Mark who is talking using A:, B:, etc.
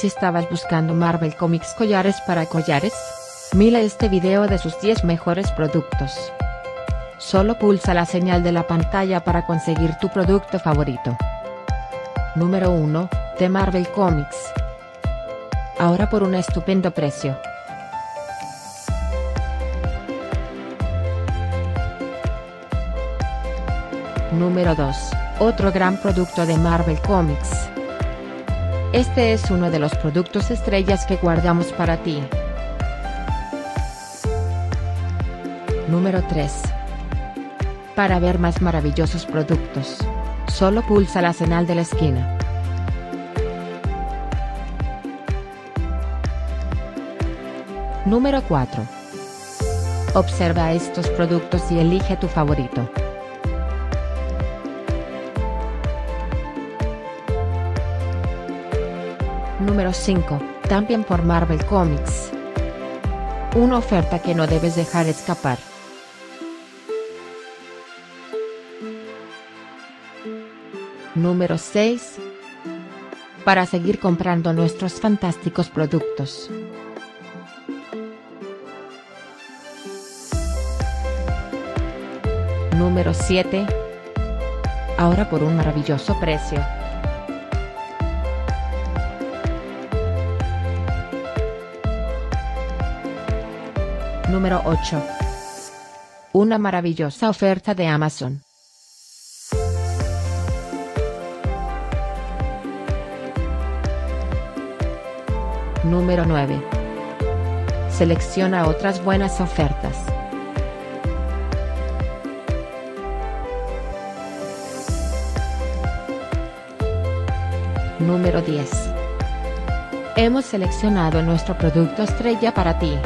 A: Si estabas buscando Marvel Comics collares para collares, mira este video de sus 10 mejores productos. Solo pulsa la señal de la pantalla para conseguir tu producto favorito. Número 1, de Marvel Comics. Ahora por un estupendo precio. Número 2, otro gran producto de Marvel Comics. Este es uno de los productos estrellas que guardamos para ti. Número 3. Para ver más maravillosos productos, solo pulsa la señal de la esquina. Número 4. Observa estos productos y elige tu favorito. Número 5. También por Marvel Comics. Una oferta que no debes dejar escapar. Número 6. Para seguir comprando nuestros fantásticos productos. Número 7. Ahora por un maravilloso precio. Número 8. Una maravillosa oferta de Amazon. Número 9. Selecciona otras buenas ofertas. Número 10. Hemos seleccionado nuestro producto estrella para ti.